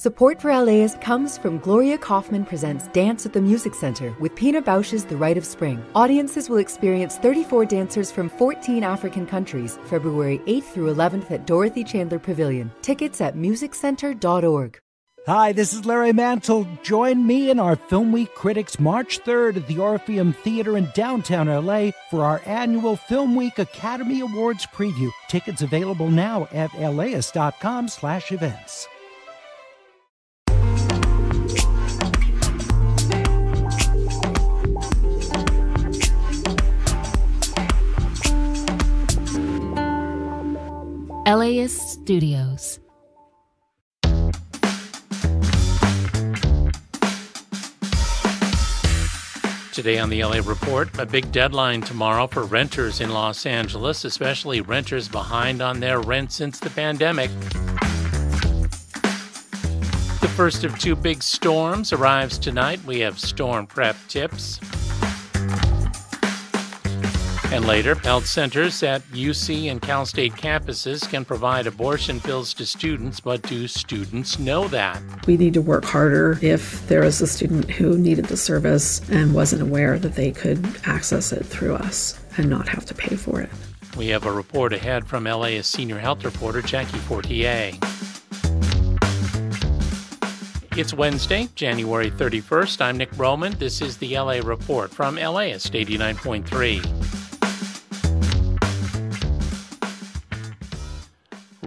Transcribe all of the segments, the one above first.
Support for LAist comes from Gloria Kaufman Presents Dance at the Music Center with Pina Bausch's The Rite of Spring. Audiences will experience 34 dancers from 14 African countries February 8th through 11th at Dorothy Chandler Pavilion. Tickets at musiccenter.org. Hi, this is Larry Mantle. Join me and our Film Week critics March 3rd at the Orpheum Theater in downtown LA for our annual Film Week Academy Awards preview. Tickets available now at laist.com slash events. LAist Studios. Today on the LA Report, a big deadline tomorrow for renters in Los Angeles, especially renters behind on their rent since the pandemic. The first of two big storms arrives tonight. We have storm prep tips. And later, health centers at UC and Cal State campuses can provide abortion pills to students, but do students know that? We need to work harder if there is a student who needed the service and wasn't aware that they could access it through us and not have to pay for it. We have a report ahead from LA's senior health reporter Jackie Fortier. It's Wednesday, January 31st. I'm Nick Roman. This is the LA Report from LAist 89.3.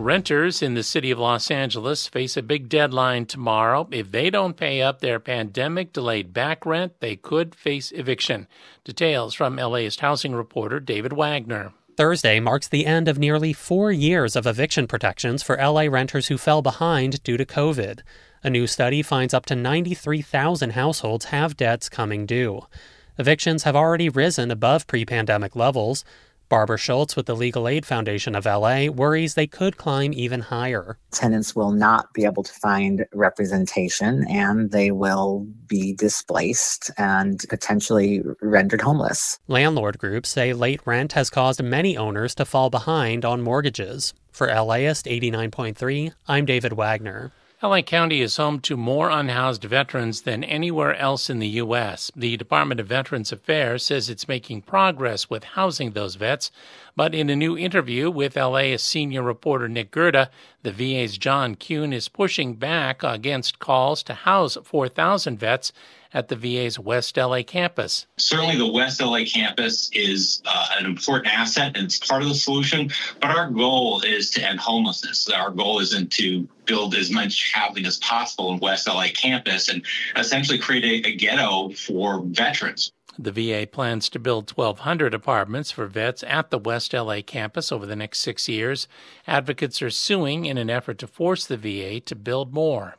Renters in the city of Los Angeles face a big deadline tomorrow. If they don't pay up their pandemic delayed back rent, they could face eviction. Details from LA's housing reporter David Wagner. Thursday marks the end of nearly four years of eviction protections for LA renters who fell behind due to COVID. A new study finds up to 93,000 households have debts coming due. Evictions have already risen above pre pandemic levels. Barbara Schultz with the Legal Aid Foundation of LA worries they could climb even higher. Tenants will not be able to find representation and they will be displaced and potentially rendered homeless. Landlord groups say late rent has caused many owners to fall behind on mortgages. For LAist 89.3, I'm David Wagner. LA County is home to more unhoused veterans than anywhere else in the U.S. The Department of Veterans Affairs says it's making progress with housing those vets, but in a new interview with LA's senior reporter Nick Gerda, the VA's John Kuhn is pushing back against calls to house 4,000 vets at the VA's West LA campus. Certainly, the West LA campus is uh, an important asset and it's part of the solution, but our goal is to end homelessness. Our goal isn't to build as much housing as possible in West LA campus and essentially create a, a ghetto for veterans. The VA plans to build 1,200 apartments for vets at the West LA campus over the next six years. Advocates are suing in an effort to force the VA to build more.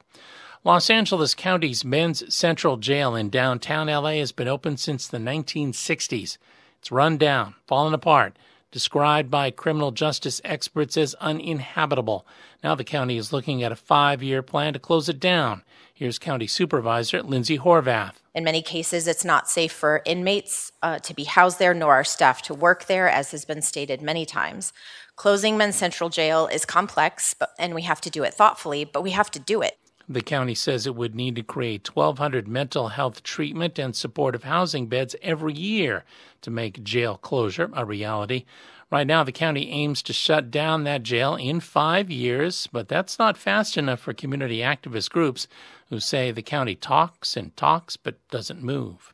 Los Angeles County's Men's Central Jail in downtown LA has been open since the 1960s. It's run down, fallen apart, described by criminal justice experts as uninhabitable. Now the county is looking at a five year plan to close it down. Here's County Supervisor Lindsay Horvath. In many cases, it's not safe for inmates uh, to be housed there, nor our staff to work there, as has been stated many times. Closing Men's Central Jail is complex, but, and we have to do it thoughtfully, but we have to do it. The county says it would need to create 1,200 mental health treatment and supportive housing beds every year to make jail closure a reality. Right now, the county aims to shut down that jail in five years, but that's not fast enough for community activist groups who say the county talks and talks but doesn't move.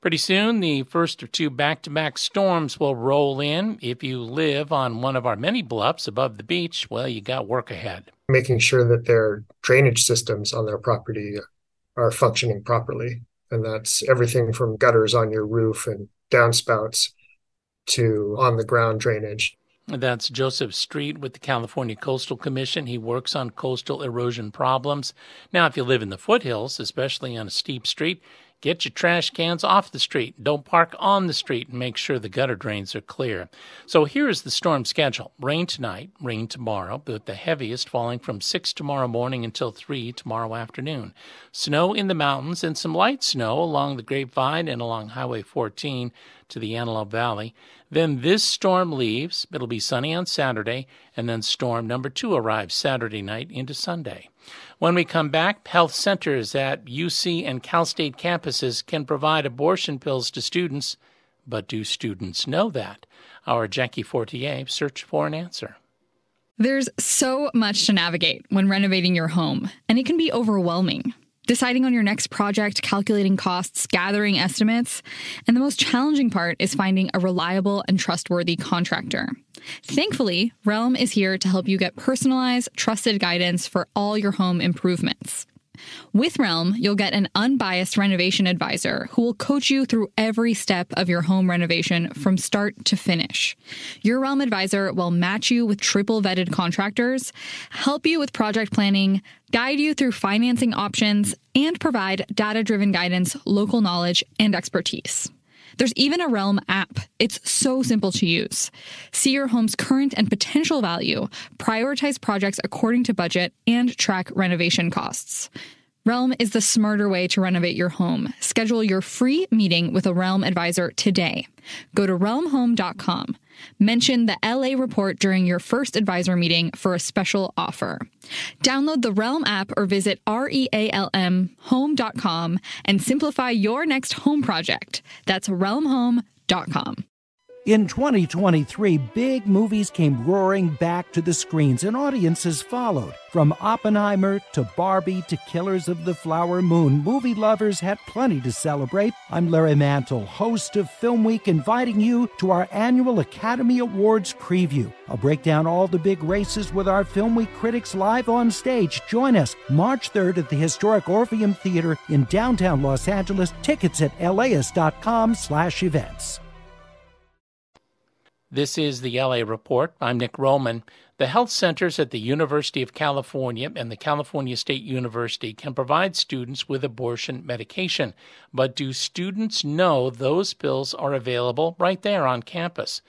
Pretty soon, the first of two back to back storms will roll in. If you live on one of our many bluffs above the beach, well, you got work ahead. Making sure that their drainage systems on their property are functioning properly. And that's everything from gutters on your roof and downspouts to on the ground drainage. That's Joseph Street with the California Coastal Commission. He works on coastal erosion problems. Now, if you live in the foothills, especially on a steep street, Get your trash cans off the street. Don't park on the street and make sure the gutter drains are clear. So here is the storm schedule. Rain tonight, rain tomorrow, but the heaviest falling from 6 tomorrow morning until 3 tomorrow afternoon. Snow in the mountains and some light snow along the Grapevine and along Highway 14 to the Antelope Valley. Then this storm leaves. It'll be sunny on Saturday, and then storm number two arrives Saturday night into Sunday. When we come back, health centers at UC and Cal State campuses can provide abortion pills to students, but do students know that? Our Jackie Fortier searched for an answer. There's so much to navigate when renovating your home, and it can be overwhelming. Deciding on your next project, calculating costs, gathering estimates, and the most challenging part is finding a reliable and trustworthy contractor. Thankfully, Realm is here to help you get personalized, trusted guidance for all your home improvements. With Realm, you'll get an unbiased renovation advisor who will coach you through every step of your home renovation from start to finish. Your Realm advisor will match you with triple vetted contractors, help you with project planning, guide you through financing options, and provide data driven guidance, local knowledge, and expertise. There's even a Realm app. It's so simple to use. See your home's current and potential value, prioritize projects according to budget, and track renovation costs. Realm is the smarter way to renovate your home. Schedule your free meeting with a Realm advisor today. Go to realmhome.com. Mention the LA report during your first advisor meeting for a special offer. Download the Realm app or visit REALM home.com and simplify your next home project. That's realmhome.com. In 2023, big movies came roaring back to the screens and audiences followed. From Oppenheimer to Barbie to Killers of the Flower Moon, movie lovers had plenty to celebrate. I'm Larry Mantle, host of Film Week, inviting you to our annual Academy Awards preview. I'll break down all the big races with our Film Week critics live on stage. Join us March 3rd at the historic Orpheum Theater in downtown Los Angeles. Tickets at laist.com slash events. This is the LA Report. I'm Nick Roman. The health centers at the University of California and the California State University can provide students with abortion medication. But do students know those pills are available right there on campus?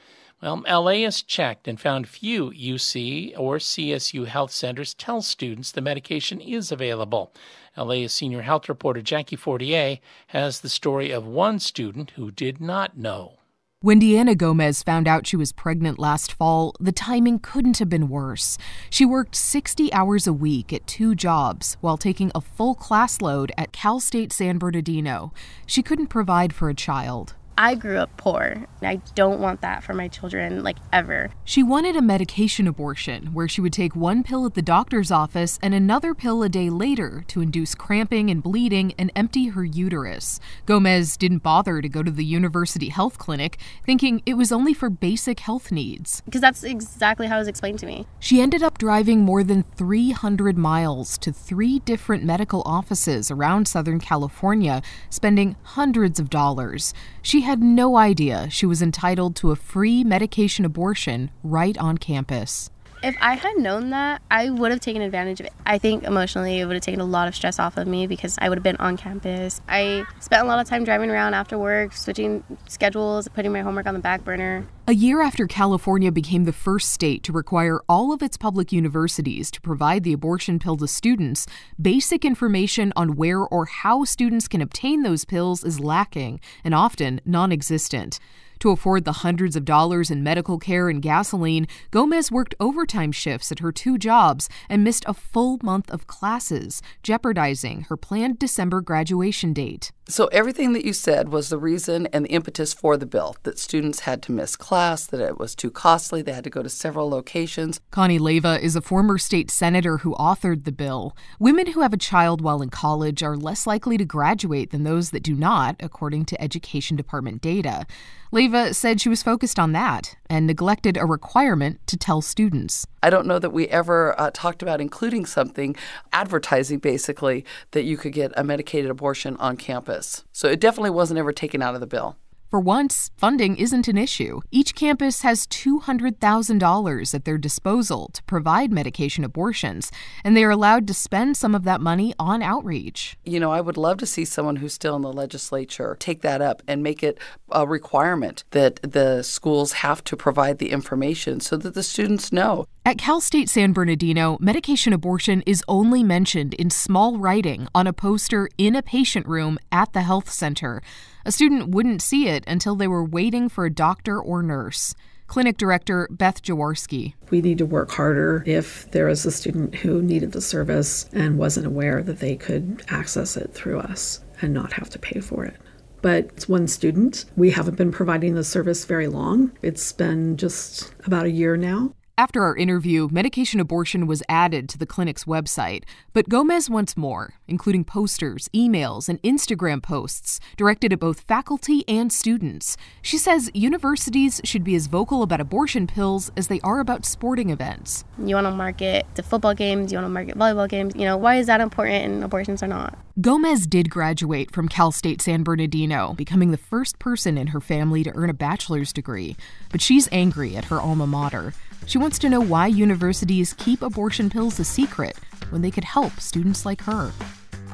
Well, LAist checked and found few UC or CSU health centers tell students the medication is available. LAist senior health reporter Jackie Fortier has the story of one student who did not know. When Deanna Gomez found out she was pregnant last fall, the timing couldn't have been worse. She worked 60 hours a week at two jobs while taking a full class load at Cal State San Bernardino. She couldn't provide for a child. I grew up poor. And I don't want that for my children, like ever. She wanted a medication abortion where she would take one pill at the doctor's office and another pill a day later to induce cramping and bleeding and empty her uterus. Gomez didn't bother to go to the university health clinic, thinking it was only for basic health needs. Because that's exactly how it was explained to me. She ended up driving more than 300 miles to three different medical offices around Southern California, spending hundreds of dollars. She had no idea she was entitled to a free medication abortion right on campus. If I had known that, I would have taken advantage of it. I think emotionally it would have taken a lot of stress off of me because I would have been on campus. I spent a lot of time driving around after work, switching schedules, putting my homework on the back burner. A year after California became the first state to require all of its public universities to provide the abortion pill to students, basic information on where or how students can obtain those pills is lacking and often non existent. To afford the hundreds of dollars in medical care and gasoline, Gomez worked overtime shifts at her two jobs and missed a full month of classes, jeopardizing her planned December graduation date. So, everything that you said was the reason and the impetus for the bill that students had to miss class, that it was too costly, they had to go to several locations. Connie Leyva is a former state senator who authored the bill. Women who have a child while in college are less likely to graduate than those that do not, according to Education Department data. Leyva said she was focused on that and neglected a requirement to tell students. I don't know that we ever uh, talked about including something, advertising basically, that you could get a medicated abortion on campus. So it definitely wasn't ever taken out of the bill. For once, funding isn't an issue. Each campus has $200,000 at their disposal to provide medication abortions, and they are allowed to spend some of that money on outreach. You know, I would love to see someone who's still in the legislature take that up and make it a requirement that the schools have to provide the information so that the students know. At Cal State San Bernardino, medication abortion is only mentioned in small writing on a poster in a patient room at the health center. A student wouldn't see it until they were waiting for a doctor or nurse. Clinic Director Beth Jaworski. We need to work harder if there is a student who needed the service and wasn't aware that they could access it through us and not have to pay for it but it's one student. We haven't been providing the service very long. It's been just about a year now. After our interview, medication abortion was added to the clinic's website, but Gomez wants more, including posters, emails, and Instagram posts directed at both faculty and students. She says universities should be as vocal about abortion pills as they are about sporting events. You want to market the football games, you want to market volleyball games. You know, why is that important and abortions are not? Gomez did graduate from Cal State San Bernardino, becoming the first person in her family to earn a bachelor's degree, but she's angry at her alma mater. She wants to know why universities keep abortion pills a secret when they could help students like her.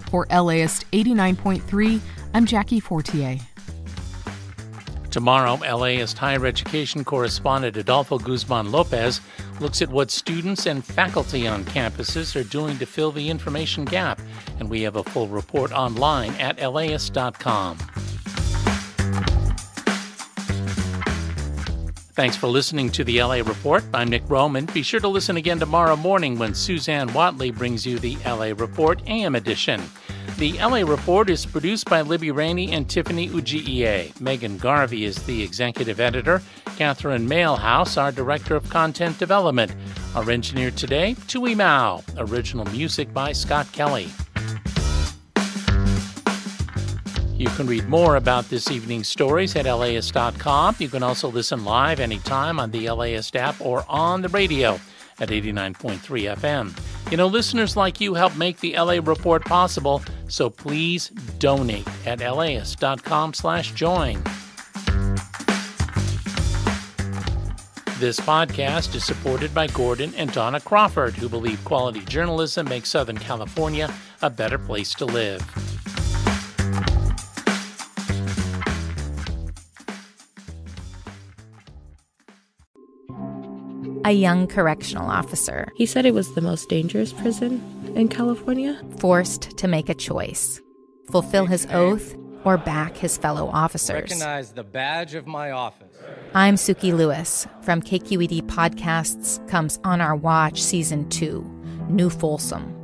For LAist 89.3, I'm Jackie Fortier. Tomorrow, LAist higher education correspondent Adolfo Guzman Lopez looks at what students and faculty on campuses are doing to fill the information gap, and we have a full report online at laist.com. Thanks for listening to the LA Report. I'm Nick Roman. Be sure to listen again tomorrow morning when Suzanne Whatley brings you the LA Report AM edition. The LA Report is produced by Libby Rainey and Tiffany Ugie. Megan Garvey is the executive editor. Catherine Mailhouse, our director of content development. Our engineer today, Tui Mao. Original music by Scott Kelly. You can read more about this evening's stories at laist.com. You can also listen live anytime on the LAist app or on the radio at 89.3 FM. You know, listeners like you help make the LA Report possible, so please donate at laist.com slash join. This podcast is supported by Gordon and Donna Crawford, who believe quality journalism makes Southern California a better place to live. A young correctional officer. He said it was the most dangerous prison in California. Forced to make a choice fulfill his oath or back his fellow officers. Recognize the badge of my office. I'm Sukey Lewis. From KQED Podcasts comes On Our Watch Season 2 New Folsom.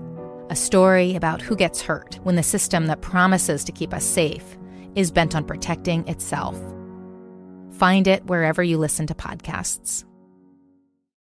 A story about who gets hurt when the system that promises to keep us safe is bent on protecting itself. Find it wherever you listen to podcasts.